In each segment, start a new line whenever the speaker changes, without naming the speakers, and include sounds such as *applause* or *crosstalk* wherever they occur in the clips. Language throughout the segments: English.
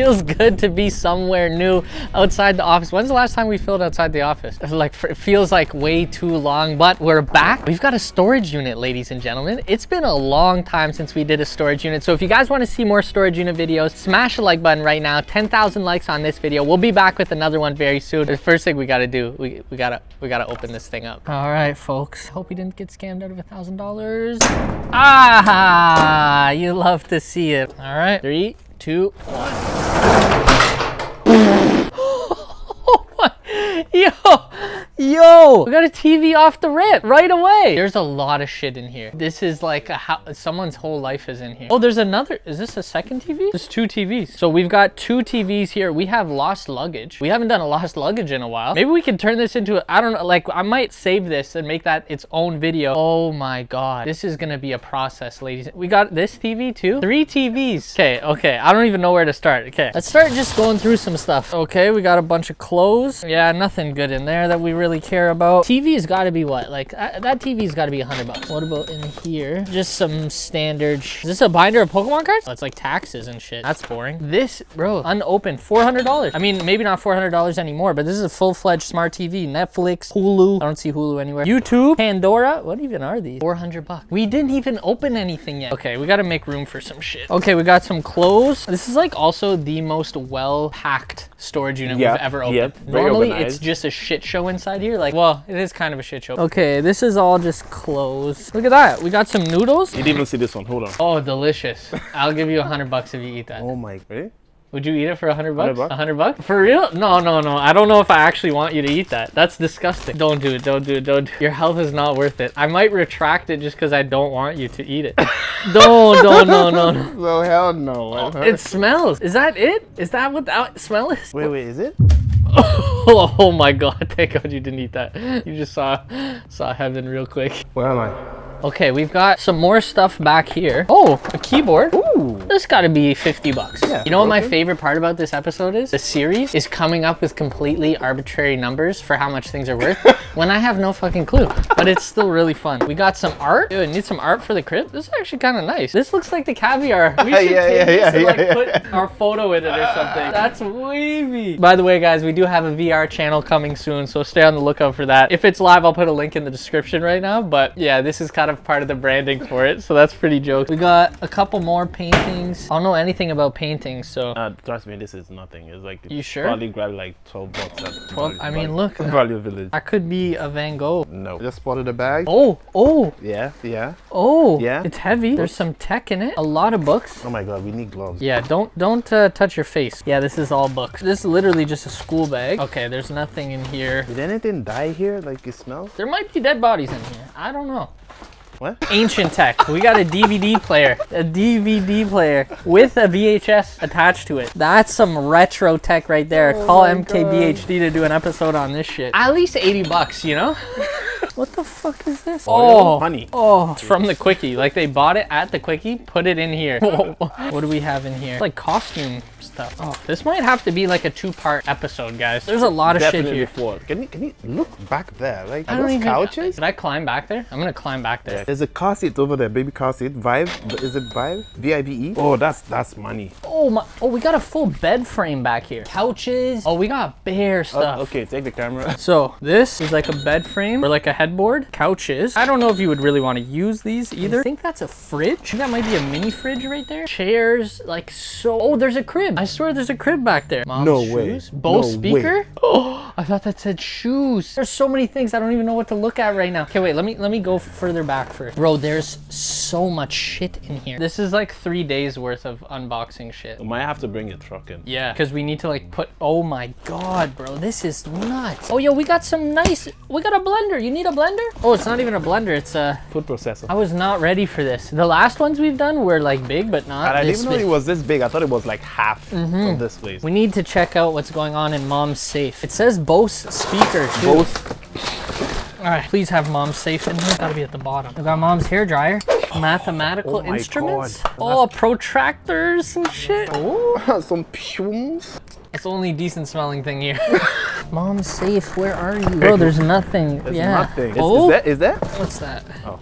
feels good to be somewhere new outside the office. When's the last time we filmed outside the office? *laughs* Like, it feels like way too long, but we're back. We've got a storage unit, ladies and gentlemen. It's been a long time since we did a storage unit. So if you guys want to see more storage unit videos, smash the like button right now. 10,000 likes on this video. We'll be back with another one very soon. The first thing we got to do, we, we gotta, we gotta open this thing up. All right, folks. Hope you didn't get scammed out of a thousand dollars. Ah, you love to see it. All right, three, two, one. Yo, yo, we got a TV off the rip right away. There's a lot of shit in here. This is like a how someone's whole life is in here. Oh, there's another. Is this a second TV? There's two TVs. So we've got two TVs here. We have lost luggage. We haven't done a lost luggage in a while. Maybe we can turn this into, I don't know, like I might save this and make that its own video. Oh my God. This is gonna be a process, ladies. We got this TV too. Three TVs. Okay, okay. I don't even know where to start. Okay, let's start just going through some stuff. Okay, we got a bunch of clothes. Yeah, nothing good in there that we really care about. TV has got to be what? Like uh, that TV's got to be a hundred bucks. What about in here? Just some standard. Is this a binder of Pokemon cards? Oh, it's like taxes and shit. That's boring. This, bro, unopened, $400. I mean, maybe not $400 anymore, but this is a full-fledged smart TV. Netflix, Hulu. I don't see Hulu anywhere. YouTube, Pandora. What even are these? 400 bucks. We didn't even open anything yet. Okay, we got to make room for some shit. Okay, we got some clothes. This is like also the most well-packed storage unit
Yep,
we've ever opened.
yep,
Normally, it's just a shit show inside here. Like, well, it is kind of a shit show. Okay, this is all just clothes. Look at that. We got some noodles.
You didn't even see this one. Hold on.
Oh, delicious. I'll give you a hundred bucks if you eat that.
Oh my. Really?
Would you eat it for a hundred bucks? A hundred bucks? For real? No, no, no. I don't know if I actually want you to eat that. That's disgusting. Don't do it. Don't do it. Don't. Do it. Your health is not worth it. I might retract it just because I don't want you to eat it. *laughs* don't, don't, no, no, no.
Well, hell no.
It smells. Is that it? Is that what that smell is?
Wait, wait, is it? *laughs*
Oh, my god! *laughs* Thank God you didn't eat that. You just saw saw heaven real quick.
Where am I?
Okay, we've got some more stuff back here. Oh, a keyboard.
Ooh.
This got to be 50 bucks.
Yeah,
you know what my favorite part about this episode is? The series is coming up with completely arbitrary numbers for how much things are worth *laughs* when I have no fucking clue. But it's still really fun. We got some art. Dude, need some art for the crib? This is actually kind of nice. This looks like the caviar. *laughs* We should
Yeah,
take
yeah,
this
yeah,
and like
yeah,
put
yeah.
our photo in it or something. That's wavy. By the way, guys, we do have a VR channel coming soon, so stay on the lookout for that. If it's live, I'll put a link in the description right now. But yeah, this is kind of part of the branding for it, so that's pretty joke. We got a couple more paintings. I don't know anything about paintings, so
Uh, trust me, this is nothing. It's like
You sure?
Probably grab like 12 bucks at
12 I mean, look. *laughs*
Value Village.
that could be a Van Gogh.
No. Just spotted a bag.
Oh, oh,
Yeah, yeah.
oh.
Yeah?
It's heavy. There's some tech in it. A lot of books.
Oh my god, we need gloves.
Yeah, don't don't uh, touch your face. Yeah, this is all books. This is literally just a school bag. Okay, there's nothing in here.
Did anything die here? Like it smells?
There might be dead bodies in here. I don't know.
What?
Ancient tech. We got a DVD player. A DVD player with a VHS attached to it. That's some retro tech right there. Oh Call
my
MKBHD to do an episode on this shit. At least 80 bucks, you know? *laughs* what the fuck is this? Oh,
honey.
Oh, it's from the quickie. Like they bought it at the quickie, put it in here. *laughs* what do we have in here? Like costume stuff. Oh, this might have to be like a two-part episode, guys. There's a lot of shit
Definitely
here.
four. Can you can you look back there? Like
I
are those couches?
Did I climb back there? I'm gonna climb back there.
There's a car seat over there, baby car seat. Vibe? is it Vibe? V I V E. Oh, that's that's money.
Oh my! Oh, we got a full bed frame back here. Couches. Oh, we got bare
Oh,
stuff.
okay, take the camera.
So this is like a bed frame or like a headboard. Couches. I don't know if you would really want to use these either. I think that's a fridge. I think that might be a mini fridge right there. Chairs, like so. Oh, there's a crib. I swear there's a crib back there. Mom's
No way.
shoes. Bose
No
speaker. Oh, *gasps* I thought that said shoes. There's so many things I don't even know what to look at right now. Okay, wait. Let me let me go further back first. Bro, there's so much shit in here. This is like three days worth of unboxing shit.
I might have to bring a truck in.
Yeah, because we need to like put. Oh my god, bro, this is nuts. Oh yo, we got some nice. We got a blender. You need a blender? Oh, it's not even a blender. It's a.
Food processor.
I was not ready for this. The last ones we've done were like big, but not
And I didn't
this
even know
big.
it was this big. I thought it was like half of mm-hmm. this place.
We need to check out what's going on in mom's safe. It says Bose speaker too.
Both.
All right, please have mom's safe in here. Gotta be at the bottom. We got mom's hair dryer, mathematical
Oh my
instruments.
God.
Oh, protractors and shit.
Oh, *laughs* some fumes.
It's the only decent smelling thing here. *laughs* mom's safe. Where are you? Bro, oh, there's nothing.
There's
yeah.
nothing. Is,
oh,
is that? Is that?
what's that?
Oh,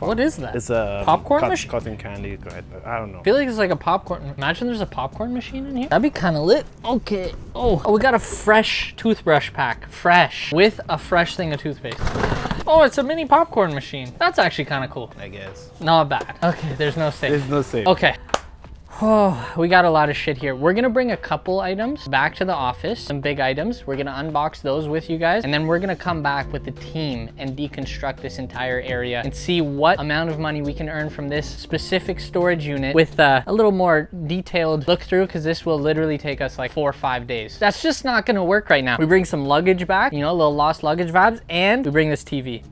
What is that?
It's a
Popcorn
cut-
machine?
Cotton candy. Go ahead. I don't know.
I feel like it's like a popcorn. Imagine there's a popcorn machine in here. That'd be kind of lit. Okay. Oh, oh, we got a fresh toothbrush pack. Fresh. With a fresh thing of toothpaste. Oh, it's a mini popcorn machine. That's actually kind of cool.
I guess.
Not bad. Okay, there's no safe.
There's no safe.
Okay. Oh, we got a lot of shit here. We're gonna bring a couple items back to the office, some big items. We're gonna unbox those with you guys, and then we're gonna come back with the team and deconstruct this entire area and see what amount of money we can earn from this specific storage unit with uh, a little more detailed look through, because this will literally take us like four or five days. That's just not gonna work right now. We bring some luggage back, you know, little lost luggage vibes, and we bring this TV.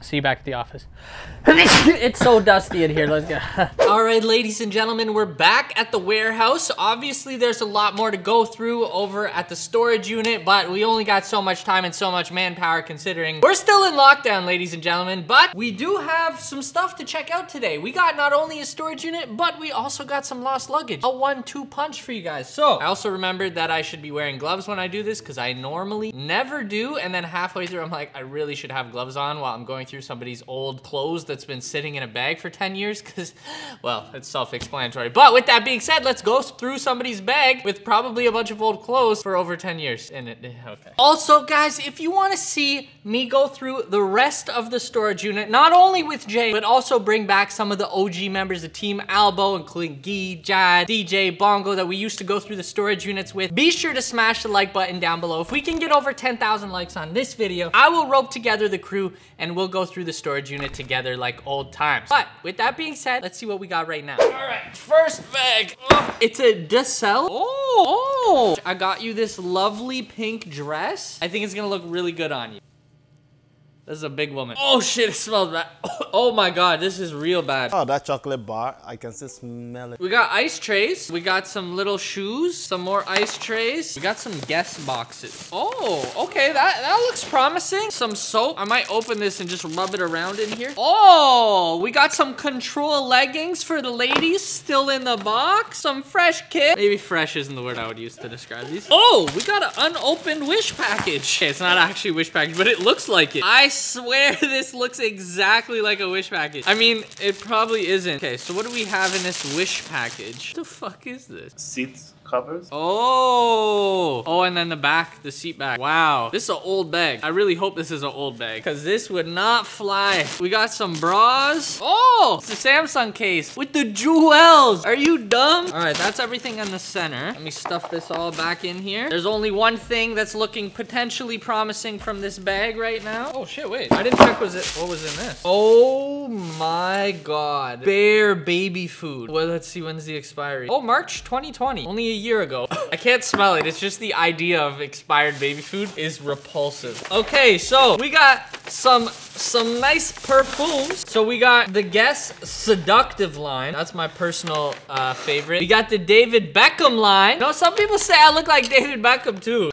See you back at the office. *laughs* it's so dusty in here. Let's go. *laughs* All right, ladies and gentlemen, we're back at the warehouse. Obviously, there's a lot more to go through over at the storage unit, but we only got so much time and so much manpower considering we're still in lockdown, ladies and gentlemen, but we do have some stuff to check out today. We got not only a storage unit, but we also got some lost luggage. A one-two punch for you guys. So, I also remembered that I should be wearing gloves when I do this because I normally never do, and then halfway through, I'm like, I really should have gloves on while I'm going through somebody's old clothes that's been sitting in a bag for 10 years because, well, it's self-explanatory. But with that being said, let's go through somebody's bag with probably a bunch of old clothes for over 10 years in it. Okay. Also, guys, if you want to see me go through the rest of the storage unit, not only with Jay, but also bring back some of the OG members of Team Albo, including Gee, Jad, DJ, Bongo, that we used to go through the storage units with, be sure to smash the like button down below. If we can get over 10,000 likes on this video, I will rope together the crew and we'll go through the storage unit together like old times. But with that being said, let's see what we got right now. All right, first bag. It's a Decel. Oh, oh, I got you this lovely pink dress. I think it's gonna look really good on you. This is a big woman. Oh shit, it smells bad. *laughs* Oh my god, this is real bad.
Oh, that chocolate bar. I can still smell it.
We got ice trays. We got some little shoes. Some more ice trays. We got some guest boxes. Oh, okay. That, that looks promising. Some soap. I might open this and just rub it around in here. Oh, we got some control leggings for the ladies still in the box. Some fresh kit. Maybe fresh isn't the word I would use to describe these. Oh, we got an unopened wish package. Okay, *laughs* it's not actually a wish package, but it looks like it. I swear *laughs* this looks exactly like a wish package. I mean, it probably isn't. Okay, so what do we have in this wish package? What the fuck is this?
Seats covers.
Oh, oh, and then the back, the seat back. Wow, this is an old bag. I really hope this is an old bag because this would not fly. We got some bras. Oh, it's a Samsung case with the jewels. Are you dumb? All right, that's everything in the center. Let me stuff this all back in here. There's only one thing that's looking potentially promising from this bag right now. Oh shit, wait. I didn't check was it what was in this. Oh my god. Bear baby food. Well, let's see when's the expiry. Oh, March 2020. Only a year ago. I can't smell it. It's just the idea of expired baby food is repulsive. Okay, so we got some some nice perfumes. So we got the Guess Seductive line. That's my personal uh, favorite. We got the David Beckham line. You know, some people say I look like David Beckham too.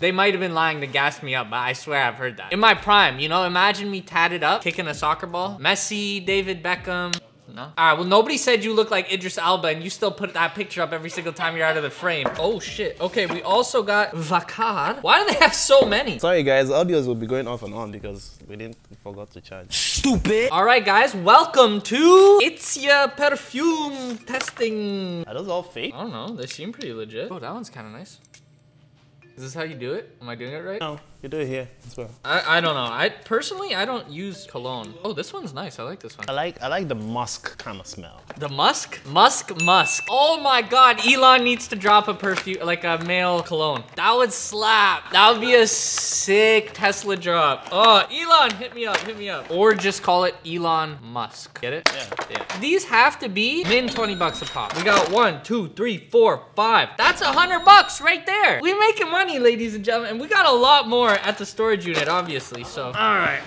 They might have been lying to gas me up, but I swear I've heard that. In my prime, you know, imagine me tatted up, kicking a soccer ball. Messi, David Beckham. No? All right, well, nobody said you look like Idris Elba, and you still put that picture up every single time you're out of the frame. Oh, shit. Okay, we also got Vakar. Why do they have so many?
Sorry guys, audios will be going off and on because we didn't we forgot to charge.
Stupid. All right, guys, welcome to It's Your Perfume Testing.
Are those all fake?
I don't know, they seem pretty legit. Oh, that one's kind of nice. Is this how you do it? Am I doing it right?
No, you do it here as well.
I, I don't know. I personally I don't use cologne. Oh, this one's nice. I like this one.
I like I like the musk kind of smell.
The musk? Musk musk. Oh my god, Elon needs to drop a perfume like a male cologne. That would slap. That would be a sick Tesla drop. Oh, Elon, hit me up, hit me up. Or just call it Elon Musk. Get it?
Yeah.
Yeah. These have to be min 20 bucks a pop. We got one, two, three, four, five. That's a hundred bucks right there. We making money, ladies and gentlemen. And we got a lot more at the storage unit, obviously, so. All right.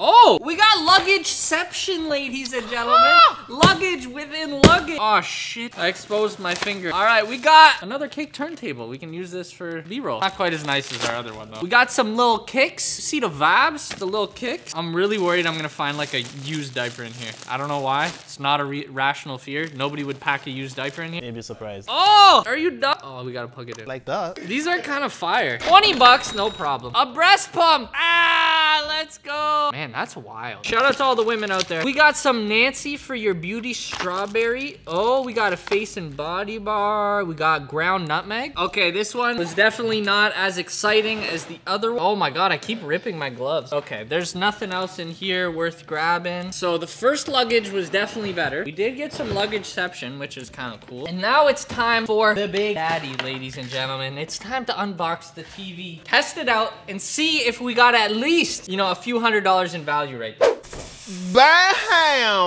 Oh, we got luggageception, ladies and gentlemen. luggage within luggage. Oh shit, I exposed my finger. All right, we got another cake turntable. We can use this for B-roll. Not quite as nice as our other one though. We got some little kicks. See the vibes, the little kicks? I'm really worried I'm gonna find like a used diaper in here. I don't know why. It's not a rational fear. Nobody would pack a used diaper in here.
Maybe surprised.
Oh, are you done? Oh, we gotta plug it in.
Like that.
These are kind of fire. 20 bucks, no problem. A breast pump. Ah, let's go. Man, that's wild. Shout out to all the women out there. We got some Nancy for your beauty strawberry. Oh, we got a face and body bar. We got ground nutmeg. Okay, this one was definitely not as exciting as the other one. Oh my God, I keep ripping my gloves. Okay, there's nothing else in here worth grabbing. So the first luggage was definitely better. We did get some luggageception, which is kind of cool. And now it's time for the big daddy, ladies and gentlemen. It's time to unbox the TV, test it out, and see if we got at least, you know, a few hundred dollars in value right there.
Bam!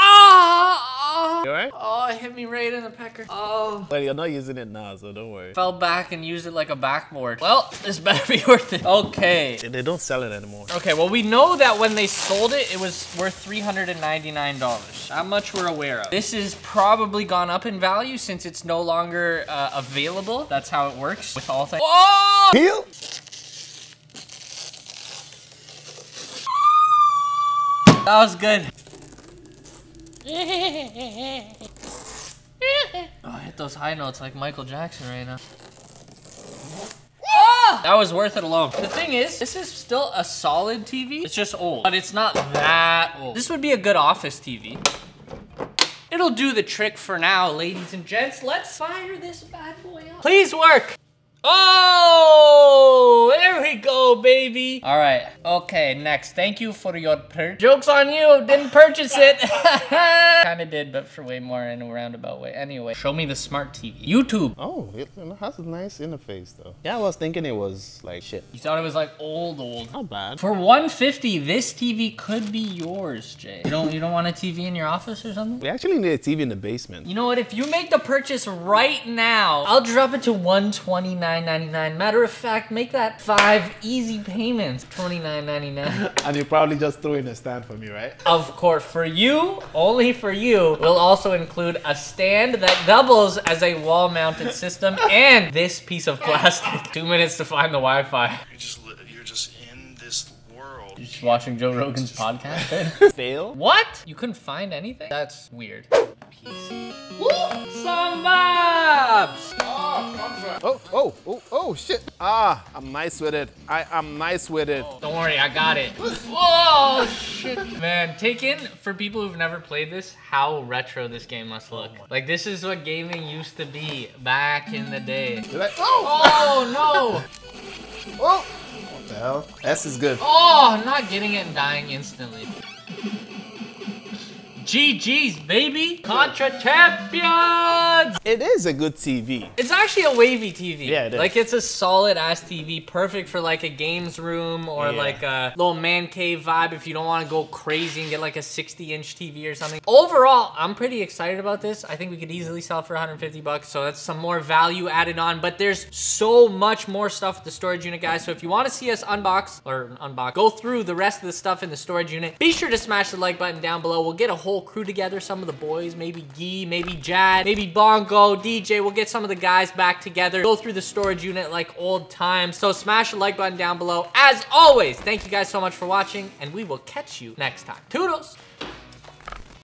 Ah!
You alright?
Oh, it hit me right in the pecker. Oh.
Well, you're not using it now, so don't worry.
Fell back and used it like a backboard. Well, this *laughs* better be worth it. Okay.
They don't sell it anymore.
Okay, well, we know that when they sold it, it was worth $399. How much we're aware of. This has probably gone up in value since it's no longer uh, available. That's how it works with all things. Oh!
Heel?
That was good. *laughs* Oh, I hit those high notes like Michael Jackson right now. Ah! That was worth it alone. The thing is, this is still a solid TV. It's just old, but it's not that old. This would be a good office TV. It'll do the trick for now, ladies and gents. Let's fire this bad boy up. Please work. Oh, there we go, baby. All right, okay, next. Thank you for your purchase. Joke's on you, didn't purchase it. *laughs* Kinda did, but for way more in a roundabout way. Anyway, show me the smart TV. YouTube.
Oh, it has a nice interface though. Yeah, I was thinking it was like shit.
You thought it was like old, old.
Not bad.
For 150, this TV could be yours, Jay. You don't, you don't want a TV in your office or something?
We actually need a TV in the basement.
You know what? If you make the purchase right now, I'll drop it to 129 $29.99. Matter of fact, make that five easy payments, $29.99. *laughs*
and you probably just threw in a stand for me, right?
Of course, for you, only for you, we'll also include a stand that doubles as a wall-mounted system and this piece of plastic. *laughs* Two minutes to find the Wi-Fi.
You're just you're just in this world.
You just watching Joe Rogan's podcast? *laughs*
Fail?
what? You couldn't find anything? That's weird. PC. Some vibes!
Oh, oh, oh, oh, shit. Ah, I'm nice with it. I am nice with it.
Don't worry, I got it. *laughs* Whoa, shit. Man, take in, for people who've never played this, how retro this game must look. Like, this is what gaming used to be back in the day.
Oh,
Oh, no!
oh. What the hell? S is good.
Oh, I'm not getting it and dying instantly. GG's, baby! Contra Champions!
It is a good TV.
It's actually a wavy TV.
Yeah, it is.
Like it's a solid ass TV, perfect for like a games room or
Yeah.
like a little man cave vibe if you don't want to go crazy and get like a 60 inch TV or something. Overall, I'm pretty excited about this. I think we could easily sell for 150 bucks, so that's some more value added on. But there's so much more stuff with the storage unit, guys. So if you want to see us unbox or unbox, go through the rest of the stuff in the storage unit. Be sure to smash the like button down below. We'll get a whole crew together. Some of the boys, maybe Gee, maybe Jad, maybe Bongo, DJ. We'll get some of the guys back together. Go through the storage unit like old times. So smash the like button down below. As always, thank you guys so much for watching, and we will catch you next time. Toodles!